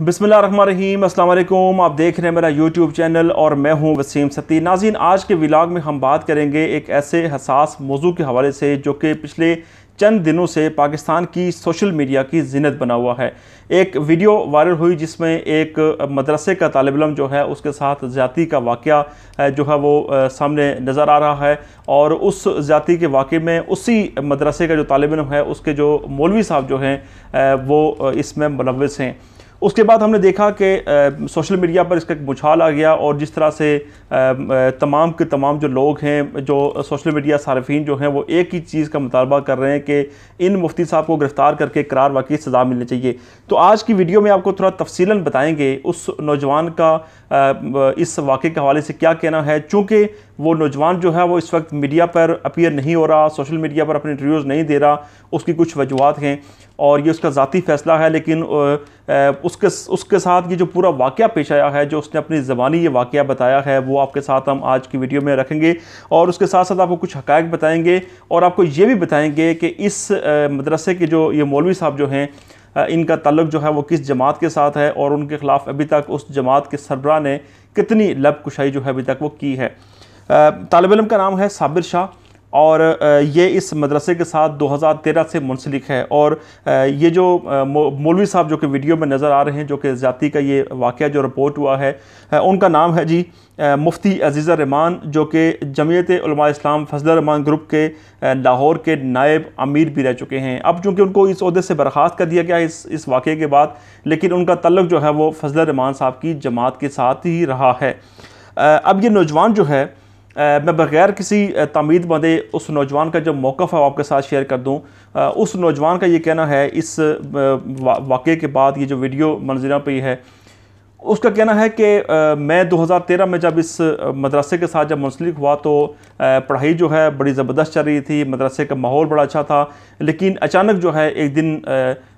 بسم اللہ الرحمن الرحیم، السلام علیکم۔ آپ دیکھ رہے ہیں میرا یوٹیوب چینل اور میں ہوں وسیم ستی۔ ناظرین، آج کے ولاگ میں ہم بات کریں گے ایک ایسے حساس موضوع کے حوالے سے جو کہ پچھلے چند دنوں سے پاکستان کی سوشل میڈیا کی زینت بنا ہوا ہے۔ ایک ویڈیو وائرل ہوئی جس میں ایک مدرسے کا طالب علم جو ہے، اس کے ساتھ زیادتی کا واقعہ جو ہے وہ سامنے نظر آ رہا ہے۔ اور اس زیادتی کے واقعے میں اسی مدرسے کا جو طالب علم ہے، اس کے جو مولوی صاحب جو ہیں وہ اس میں ملوث ہیں۔ اس کے بعد ہم نے دیکھا کہ سوشل میڈیا پر اس کا ایک مچھال آ گیا اور جس طرح سے تمام کے تمام جو لوگ ہیں، جو سوشل میڈیا صارفین جو ہیں، وہ ایک ہی چیز کا مطالبہ کر رہے ہیں کہ ان مفتی صاحب کو گرفتار کر کے قرار واقعی سزا ملنی چاہیے۔ تو آج کی ویڈیو میں آپ کو تھوڑا تفصیلاً بتائیں گے اس نوجوان کا اس واقعے کے حوالے سے کیا کہنا ہے۔ چونکہ وہ نوجوان جو ہے، وہ اس وقت میڈیا پر اپیئر نہیں ہو رہا، سوشل میڈیا پر اپنے انٹرویوز نہیں دے رہا، اس کی کچھ وجوہات ہیں۔ اور یہ اس کا ذاتی فیصلہ ہے، لیکن اس کے اس کے ساتھ یہ جو پورا واقعہ پیش آیا ہے، جو اس نے اپنی زبانی یہ واقعہ بتایا ہے، وہ آپ کے ساتھ ہم آج کی ویڈیو میں رکھیں گے۔ اور اس کے ساتھ ساتھ آپ کو کچھ حقائق بتائیں گے، اور آپ کو یہ بھی بتائیں گے کہ اس مدرسے کے جو یہ مولوی صاحب جو ہیں ان کا تعلق جو ہے وہ کس جماعت کے ساتھ ہے، اور ان کے خلاف ابھی تک اس جماعت کے سربراہ نے کتنی لب کشائی جو ہے ابھی تک وہ کی ہے۔ طالب علم کا نام ہے صابر شاہ۔ اور یہ اس مدرسے کے ساتھ دو ہزار تیرہ سے منسلک ہے اور یہ جو مولوی صاحب جو کہ ویڈیو میں نظر آ رہے ہیں، جو کہ زیادتی کا یہ واقعہ جو رپورٹ ہوا ہے ان کا نام ہے جی مفتی عزیز الرحمان جو کہ جمعیت علماء اسلام فضل الرحمان گروپ کے لاہور کے نائب امیر بھی رہ چکے ہیں۔ اب چونکہ ان کو اس عہدے سے برخاست کر دیا گیا اس اس واقعے کے بعد، لیکن ان کا تعلق جو ہے وہ فضل الرحمان صاحب کی جماعت کے ساتھ ہی رہا ہے۔ اب یہ نوجوان جو ہے میں بغیر کسی تعمید بندے اس نوجوان کا جو موقف ہے، آپ کے ساتھ شیئر کر دوں۔ اس نوجوان کا یہ کہنا ہے، اس واقعے کے بعد یہ جو ویڈیو منظرہ پہ ہے، اس کا کہنا ہے کہ میں دو ہزار تیرہ میں جب اس مدرسے کے ساتھ جب منسلک ہوا تو پڑھائی جو ہے بڑی زبردست چل رہی تھی، مدرسے کا ماحول بڑا اچھا تھا۔ لیکن اچانک جو ہے ایک دن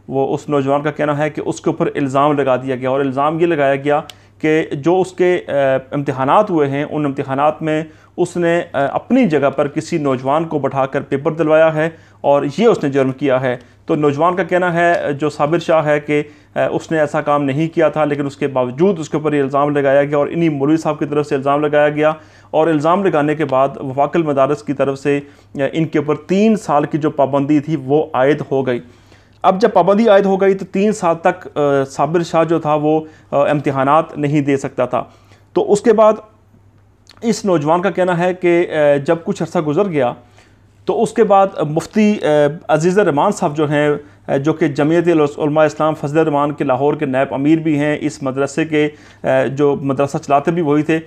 وہ اس نوجوان کا کہنا ہے کہ اس کے اوپر الزام لگا دیا گیا اور الزام یہ لگایا گیا کہ جو اس کے امتحانات ہوئے ہیں، ان امتحانات میں اس نے اپنی جگہ پر کسی نوجوان کو بٹھا کر پیپر دلوایا ہے اور یہ اس نے جرم کیا ہے۔ تو نوجوان کا کہنا ہے، جو صابر شاہ ہے کہ اس نے ایسا کام نہیں کیا تھا، لیکن اس کے باوجود اس کے اوپر یہ الزام لگایا گیا اور انہی مولوی صاحب کی طرف سے الزام لگایا گیا۔ اور الزام لگانے کے بعد وفاق المدارس کی طرف سے ان کے اوپر تین سال کی جو پابندی تھی وہ عائد ہو گئی۔ اب جب پابندی عائد ہو گئی تو تین سال تک صابر شاہ جو تھا وہ امتحانات نہیں دے سکتا تھا۔ تو اس کے بعد اس نوجوان کا کہنا ہے کہ جب کچھ عرصہ گزر گیا تو اس کے بعد مفتی عزیز الرحمان صاحب جو ہیں جو کہ جمعیت علماء اسلام فضل الرحمان کے لاہور کے نیب امیر بھی ہیں، اس مدرسے کے جو مدرسہ چلاتے بھی وہی تھے۔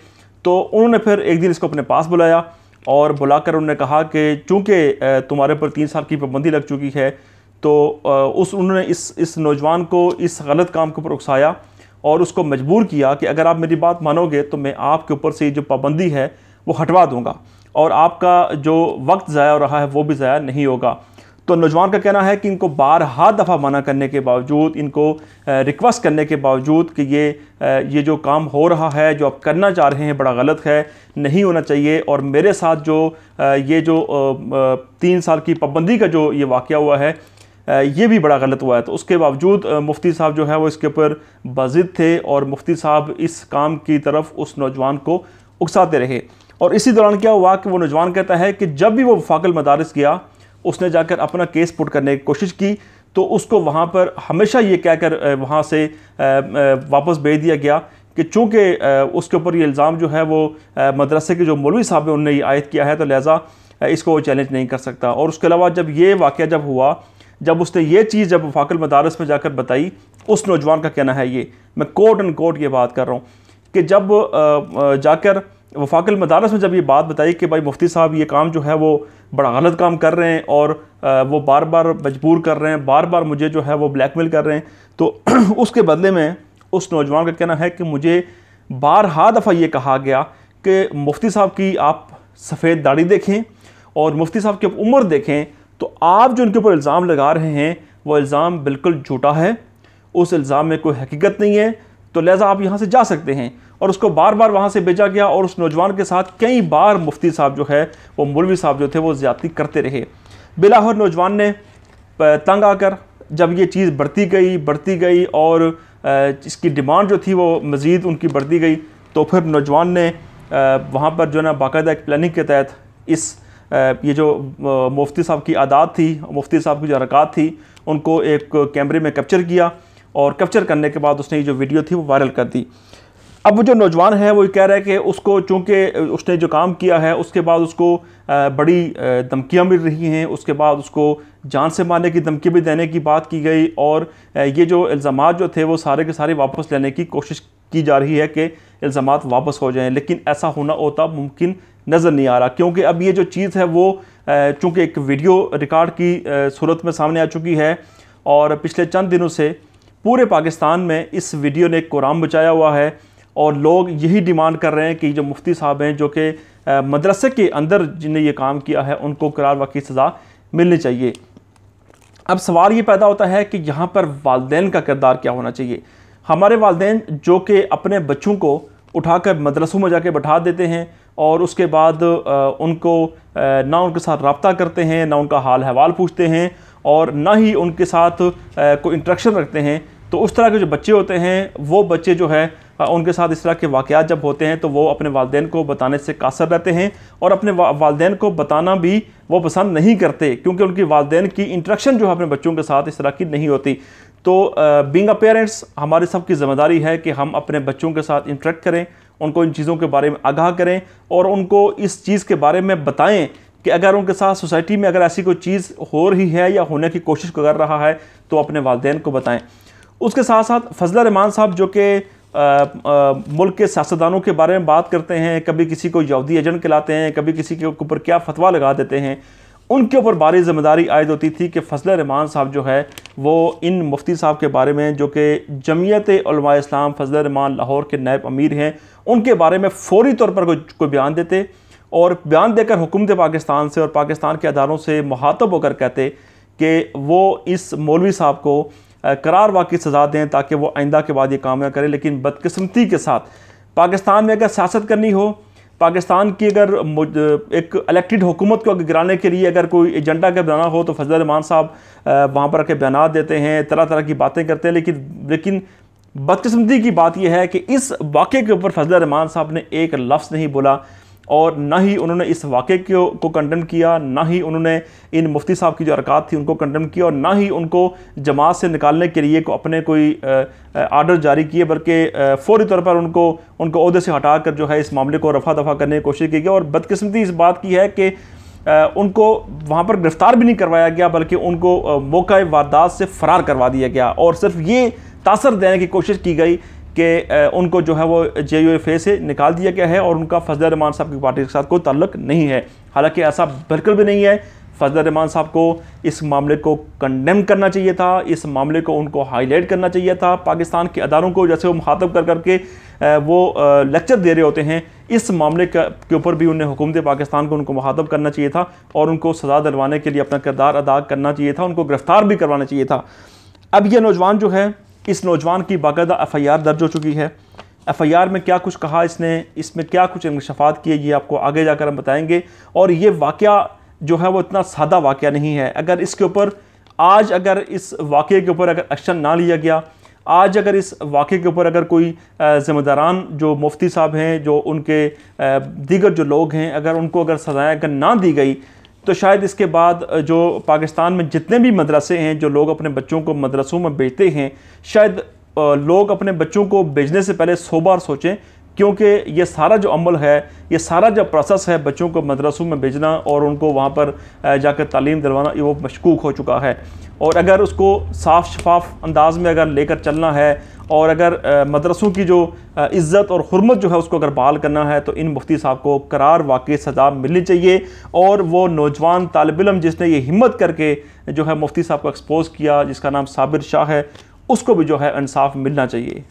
تو انہوں نے پھر ایک دن اس کو اپنے پاس بلایا اور بلا کر انہوں نے کہا کہ چونکہ تمہارے پر تین سال کی پابندی لگ چکی ہے تو اس، انہوں نے اس اس نوجوان کو اس غلط کام کے اوپر اکسایا اور اس کو مجبور کیا کہ اگر آپ میری بات مانو گے تو میں آپ کے اوپر سے جو پابندی ہے وہ ہٹوا دوں گا اور آپ کا جو وقت ضائع ہو رہا ہے وہ بھی ضائع نہیں ہوگا۔ تو نوجوان کا کہنا ہے کہ ان کو بارہا دفعہ منع کرنے کے باوجود، ان کو ریکویسٹ کرنے کے باوجود کہ یہ یہ جو کام ہو رہا ہے، جو آپ کرنا چاہ رہے ہیں، بڑا غلط ہے، نہیں ہونا چاہیے اور میرے ساتھ جو یہ جو تین سال کی پابندی کا جو یہ واقعہ ہوا ہے یہ بھی بڑا غلط ہوا ہے۔ تو اس کے باوجود مفتی صاحب جو ہے وہ اس کے اوپر بازد تھے اور مفتی صاحب اس کام کی طرف اس نوجوان کو اکساتے رہے۔ اور اسی دوران کیا ہوا کہ وہ نوجوان کہتا ہے کہ جب بھی وہ وفاق المدارس گیا، اس نے جا کر اپنا کیس پٹ کرنے کی کوشش کی۔ تو اس کو وہاں پر ہمیشہ یہ کہہ کر وہاں سے واپس بھیج دیا گیا کہ چونکہ اس کے اوپر یہ الزام جو ہے وہ مدرسے کے جو مولوی صاحب ہیں، انہوں نے یہ عائد کیا ہے۔ تو لہٰذا اس کو وہ چیلنج نہیں کر سکتا۔ اور اس کے علاوہ جب یہ واقعہ جب ہوا جب اس نے یہ چیز جب وفاق المدارس میں جا کر بتائی، اس نوجوان کا کہنا ہے یہ، میں کوٹ اینڈ کوٹ یہ بات کر رہا ہوں کہ جب جا کر وفاق المدارس میں جب یہ بات بتائی کہ بھائی مفتی صاحب یہ کام جو ہے وہ بڑا غلط کام کر رہے ہیں اور وہ بار بار مجبور کر رہے ہیں، بار بار مجھے جو ہے وہ بلیک میل کر رہے ہیں، تو اس کے بدلے میں اس نوجوان کا کہنا ہے کہ مجھے بارہا دفعہ یہ کہا گیا کہ مفتی صاحب کی آپ سفید داڑھی دیکھیں اور مفتی صاحب کی عمر دیکھیں تو آپ جو ان کے اوپر الزام لگا رہے ہیں، وہ الزام بالکل جھوٹا ہے۔ اس الزام میں کوئی حقیقت نہیں ہے۔ تو لہٰذا آپ یہاں سے جا سکتے ہیں۔ اور اس کو بار بار وہاں سے بھیجا گیا اور اس نوجوان کے ساتھ کئی بار مفتی صاحب جو ہے، وہ مولوی صاحب جو تھے، وہ زیادتی کرتے رہے۔ بلاہور نوجوان نے تنگ آ کر جب یہ چیز بڑھتی گئی بڑھتی گئی اور اس کی ڈیمانڈ جو تھی، وہ مزید ان کی بڑھتی گئی۔ تو پھر نوجوان نے وہاں پر جو ہے نا باقاعدہ ایک پلاننگ کے تحت اس یہ جو مفتی صاحب کی عادات تھی، مفتی صاحب کی جو حرکات تھی، ان کو ایک کیمرے میں کیپچر کیا اور کیپچر کرنے کے بعد اس نے یہ جو ویڈیو تھی وہ وائرل کر دی۔ اب وہ جو نوجوان ہے وہ یہ کہہ رہا ہے کہ اس کو چونکہ اس نے جو کام کیا ہے، اس کے بعد اس کو بڑی دھمکیاں مل رہی ہیں، اس کے بعد اس کو جان سے مارنے کی دھمکی بھی دینے کی بات کی گئی اور یہ جو الزامات جو تھے وہ سارے کے سارے واپس لینے کی کوشش کی جا رہی ہے کہ الزامات واپس ہو جائیں، لیکن ایسا ہونا ہوتا ممکن نظر نہیں آ رہا۔ کیونکہ اب یہ جو چیز ہے وہ چونکہ ایک ویڈیو ریکارڈ کی صورت میں سامنے آ چکی ہے، اور پچھلے چند دنوں سے پورے پاکستان میں اس ویڈیو نے ایک قرآن بچایا ہوا ہے، اور لوگ یہی ڈیمانڈ کر رہے ہیں کہ جو مفتی صاحب ہیں، جو کہ مدرسے کے اندر جن نے یہ کام کیا ہے، ان کو قرار واقعی سزا ملنی چاہیے۔ اب سوال یہ پیدا ہوتا ہے کہ یہاں پر والدین کا کردار کیا ہونا چاہیے؟ ہمارے والدین جو کہ اپنے بچوں کو اٹھا کر مدرسوں میں جا کے بٹھا دیتے ہیں اور اس کے بعد ان کو نہ ان کے ساتھ رابطہ کرتے ہیں، نہ ان کا حال حوال پوچھتے ہیں اور نہ ہی ان کے ساتھ کوئی انٹریکشن رکھتے ہیں۔ تو اس طرح کے جو بچے ہوتے ہیں، وہ بچے جو ہے ان کے ساتھ اس طرح کے واقعات جب ہوتے ہیں تو وہ اپنے والدین کو بتانے سے قاصر رہتے ہیں اور اپنے والدین کو بتانا بھی وہ پسند نہیں کرتے کیونکہ ان کی والدین کی انٹریکشن جو ہے اپنے بچوں کے ساتھ اس طرح کی نہیں ہوتی۔ تو بینگ اے پیرنٹس ہمارے سب کی ذمہ داری ہے کہ ہم اپنے بچوں کے ساتھ انٹریکٹ کریں، ان کو ان چیزوں کے بارے میں آگاہ کریں اور ان کو اس چیز کے بارے میں بتائیں کہ اگر ان کے ساتھ سوسائٹی میں اگر ایسی کوئی چیز ہو رہی ہے یا ہونے کی کوشش کر رہا ہے تو اپنے والدین کو بتائیں۔ اس کے ساتھ ساتھ فضلہ رحمان صاحب جو کہ ملک کے سیاستدانوں کے بارے میں بات کرتے ہیں، کبھی کسی کو یہودی ایجنٹ کلاتے ہیں، کبھی کسی کے اوپر کیا فتویٰ لگا دیتے ہیں ان کے اوپر باری ذمہ داری عائد ہوتی تھی کہ فضل رحمان صاحب جو ہے وہ ان مفتی صاحب کے بارے میں جو کہ جمعیت علماء اسلام، فضل رحمان لاہور کے نیب امیر ہیں، ان کے بارے میں فوری طور پر کوئی بیان دیتے اور بیان دے کر حکومت پاکستان سے اور پاکستان کے اداروں سے محاطب ہو کر کہتے کہ وہ اس مولوی صاحب کو قرار واقعی سزا دیں تاکہ وہ آئندہ کے بعد یہ کام نہ کرے، لیکن بدقسمتی کے ساتھ۔ پاکستان میں اگر سیاست کرنی ہو پاکستان کی اگر ایک الیکٹڈ حکومت کو گرانے کے لیے اگر کوئی ایجنڈا کا بنانا ہو تو فضل رحمان صاحب وہاں پر کے بیانات دیتے ہیں، طرح طرح کی باتیں کرتے ہیں، لیکن لیکن بدقسمتی کی بات یہ ہے کہ اس واقعے کے اوپر فضل رحمان صاحب نے ایک لفظ نہیں بولا۔ اور نہ ہی انہوں نے اس واقعے کو کنڈم کیا، نہ ہی انہوں نے ان مفتی صاحب کی جو حرکات تھی ان کو کنڈم کیا اور نہ ہی ان کو جماعت سے نکالنے کے لیے اپنے کوئی آرڈر جاری کیے، بلکہ فوری طور پر ان کو ان کو عہدے سے ہٹا کر جو ہے اس معاملے کو رفع دفع کرنے کی کوشش کی گئی اور بدقسمتی اس بات کی ہے کہ ان کو وہاں پر گرفتار بھی نہیں کروایا گیا، بلکہ ان کو موقع واردات سے فرار کروا دیا گیا اور صرف یہ تاثر دینے کی کوشش کی گئی کہ ان کو جو ہے وہ جے یو ایف اے سے نکال دیا گیا ہے اور ان کا فضل رحمان صاحب کی پارٹی کے ساتھ کوئی تعلق نہیں ہے۔ حالانکہ ایسا بالکل بھی نہیں ہے۔ فضل رحمان صاحب کو اس معاملے کو کنڈیم کرنا چاہیے تھا، اس معاملے کو ان کو ہائی لائٹ کرنا چاہیے تھا۔ پاکستان کے اداروں کو جیسے وہ مخاطب کر کر کے وہ لیکچر دے رہے ہوتے ہیں۔ اس معاملے کے اوپر بھی انہیں حکومت پاکستان کو ان کو مخاطب کرنا چاہیے تھا اور ان کو سزا دلوانے کے لیے اپنا کردار ادا کرنا چاہیے تھا، ان کو گرفتار بھی کروانا چاہیے تھا۔ اب یہ نوجوان جو ہے اس نوجوان کی باقاعدہ ایف آئی آر درج ہو چکی ہے۔ ایف آئی آر میں کیا کچھ کہا اس نے؟ اس میں کیا کچھ انکشافات کیے؟ یہ آپ کو آگے جا کر ہم بتائیں گے۔ اور یہ واقعہ جو ہے وہ اتنا سادہ واقعہ نہیں ہے۔ اگر اس کے اوپر، آج اگر اس واقعے کے اوپر اگر ایکشن نہ لیا گیا، آج اگر اس واقعے کے اوپر اگر کوئی ذمہ داران جو مفتی صاحب ہیں، جو ان کے دیگر جو لوگ ہیں، اگر ان کو اگر سزائیں اگر نہ دی گئی تو شاید اس کے بعد جو پاکستان میں جتنے بھی مدرسے ہیں جو لوگ اپنے بچوں کو مدرسوں میں بیچتے ہیں، شاید لوگ اپنے بچوں کو بیچنے سے پہلے سو بار سوچیں، کیونکہ یہ سارا جو عمل ہے، یہ سارا جو پروسیس ہے بچوں کو مدرسوں میں بھیجنا اور ان کو وہاں پر جا کر تعلیم دلوانا، یہ وہ مشکوک ہو چکا ہے۔ اور اگر اس کو صاف شفاف انداز میں اگر لے کر چلنا ہے اور اگر مدرسوں کی جو عزت اور حرمت جو ہے اس کو اگر بحال کرنا ہے تو ان مفتی صاحب کو قرار واقعی سزا ملنی چاہیے اور وہ نوجوان طالب علم جس نے یہ ہمت کر کے جو ہے مفتی صاحب کو ایکسپوز کیا، جس کا نام صابر شاہ ہے، اس کو بھی جو ہے انصاف ملنا چاہیے۔